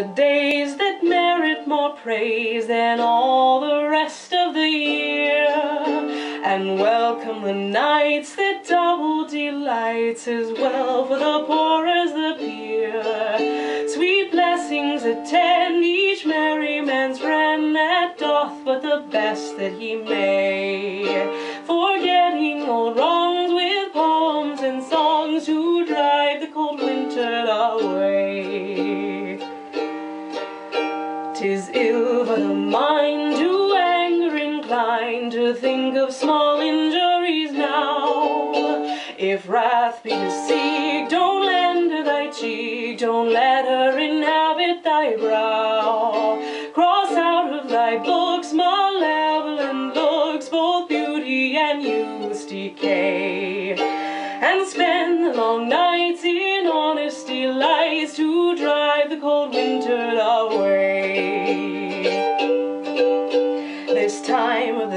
the days that merit more praise than all the rest of the year. And welcome the nights that double delights as well for the poor as the peer. Sweet blessings attend each merry man's friend that doth but the best that he may. Forgetting all wrongs with poems and songs to drive Tis ill for the mind to anger inclined to think of small injuries now. If wrath be to seek, don't lend her thy cheek, don't let her inhabit thy brow. Cross out of thy books malevolent looks, both beauty and youth's decay. And spend the long nights in honest delights to drive the cold winter away.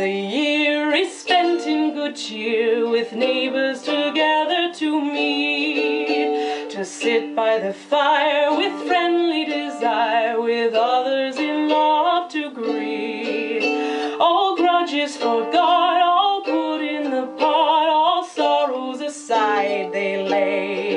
The year is spent in good cheer With neighbors to gather to meet To sit by the fire with friendly desire With others in love to greet. All grudges forgot, all put in the pot All sorrows aside they lay.